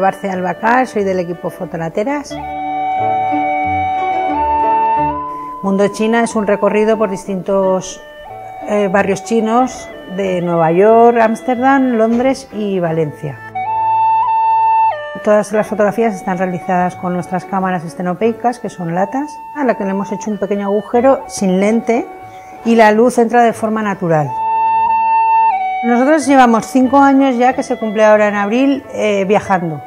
Barce Albacar, soy del equipo Fotolateras. Mundo China es un recorrido por distintos eh, barrios chinos de Nueva York, Ámsterdam, Londres y Valencia. Todas las fotografías están realizadas con nuestras cámaras estenopeicas, que son latas, a la que le hemos hecho un pequeño agujero sin lente y la luz entra de forma natural. Nosotros llevamos cinco años ya, que se cumple ahora en abril, eh, viajando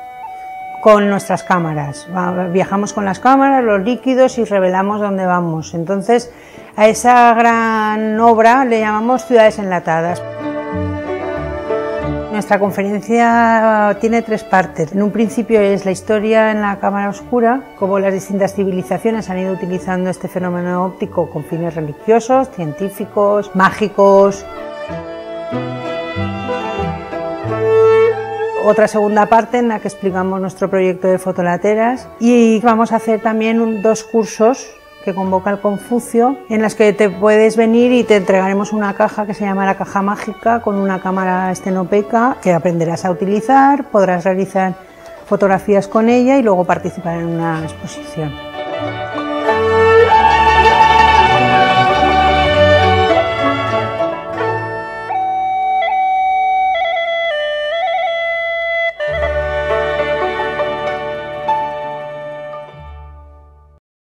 con nuestras cámaras. Viajamos con las cámaras, los líquidos y revelamos dónde vamos. Entonces, a esa gran obra le llamamos ciudades enlatadas. Nuestra conferencia tiene tres partes. En un principio es la historia en la cámara oscura, cómo las distintas civilizaciones han ido utilizando este fenómeno óptico con fines religiosos, científicos, mágicos. Otra segunda parte en la que explicamos nuestro proyecto de fotolateras y vamos a hacer también dos cursos que convoca el Confucio, en las que te puedes venir y te entregaremos una caja que se llama la caja mágica con una cámara estenopeica que aprenderás a utilizar, podrás realizar fotografías con ella y luego participar en una exposición.